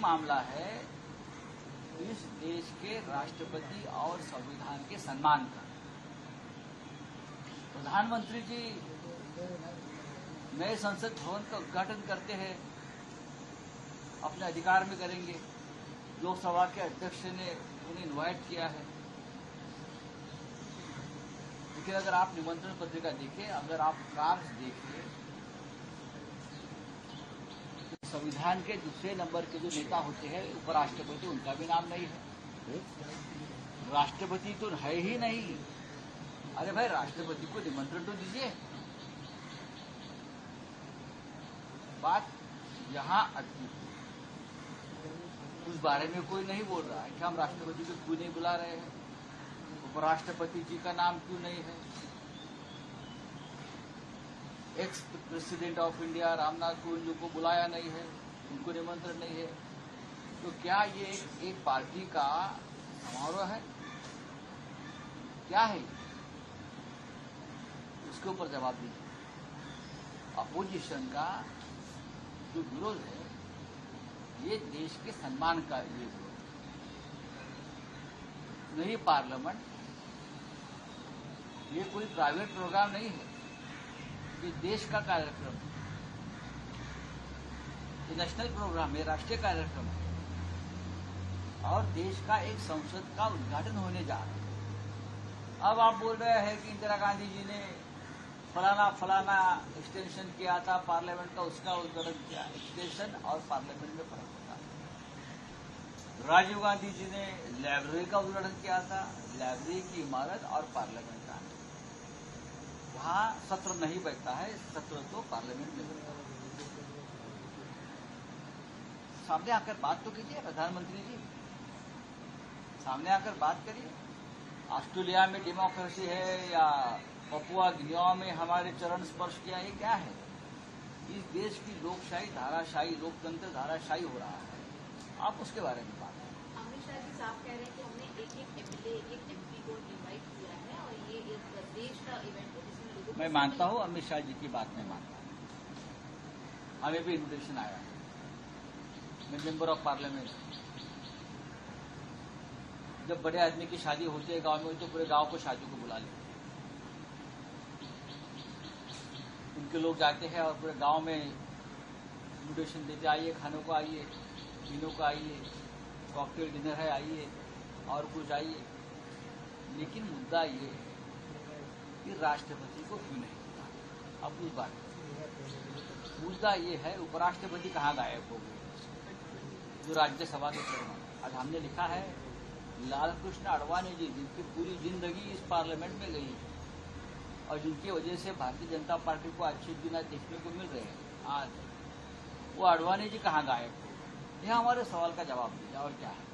मामला है इस देश के राष्ट्रपति और संविधान के सम्मान का। प्रधानमंत्री जी, नए संसद भवन का उद्घाटन करते हैं। अपने अधिकार में करेंगे। लोकसभा के अध्यक्ष ने उन्हें इनवाइट किया है। लेकिन अगर आप निमंत्रण पत्रिका देखें, अगर आप कार्य देखिए तो संविधान के दूसरे नंबर के जो नेता होते हैं, उपराष्ट्रपति, उनका भी नाम नहीं है। राष्ट्रपति तो है ही नहीं। अरे भाई, राष्ट्रपति को निमंत्रण तो दीजिए। बात यहाँ अटकी उस बारे में कोई नहीं बोल रहा है कि हम राष्ट्रपति को क्यों नहीं बुला रहे हैं? उपराष्ट्रपति जी का नाम क्यों नहीं है? Ex president of India Ramnath Kovind को बुलाया नहीं है उनको निमंत्रण नहीं है। तो क्या ये एक, एक पार्टी का समारोह है? क्या है? उसके ऊपर जवाब दीजिए। अपोजिशन का जो विरोध है ये देश के सम्मान का ये विरोध नहीं पार्लियामेंट ये कोई प्राइवेट प्रोग्राम नहीं है। देश का कार्यक्रम। ये नेशनल प्रोग्राम है राष्ट्रीय कार्यक्रम है। और देश का एक संसद का उद्घाटन होने जा रहा है। अब आप बोल रहे हैं कि इंदिरा गांधी जी ने फलाना फलाना एक्सटेंशन किया था पार्लियामेंट का उसका उद्घाटन किया एक्सटेंशन और पार्लियामेंट में फ़र्क होता राजीव गांधी जी ने लाइब्रेरी का उद्घाटन किया था लाइब्रेरी की इमारत और पार्लियामेंट का। वहाँ सत्र नहीं बैठता है सत्र तो पार्लियामेंट में बैठता है। सामने आकर बात तो कीजिए, प्रधानमंत्री जी। सामने आकर बात करिए। ऑस्ट्रेलिया में डेमोक्रेसी है या पपुआ गिनिया में हमारे चरण स्पर्श किया, ये क्या है? इस देश की लोकशाही, धाराशाही, लोकतंत्र धाराशाही हो रहा है। आप उसके बारे में बात करें मैं मानता हूँ, अमित शाह जी की बात मैं मानता हूँ। हमें भी इन्विटेशन आया। मैं मेंबर ऑफ़ पार्लियामेंट जब बड़े आदमी की शादी होती है गाँव में तो पूरे गाँव को शादी को बुला लेते उनके लोग जाते हैं और पूरे गाँव में इन्विटेशन देते आइए, खानों को आइए, पीनों को आइए कॉकटेल डिनर है, आइए, और कुछ आइए। लेकिन मुद्दा ये है कि राष्ट्रपति को क्यों नहीं? अब उस बात। मुद्दा ये है, उपराष्ट्रपति कहाँ गायब हो गए? जो राज्यसभा के चेयरमैन आज हमने लिखा है लाल कृष्ण अडवाणी जी, जिनकी पूरी ज़िंदगी इस पार्लियामेंट में गई और जिनकी वजह से भारतीय जनता पार्टी को अच्छे दिन देखने को मिल रहे हैं। आज वो अडवाणी जी कहाँ गायब हो यह हमारे सवाल का जवाब दीजिए और क्या है?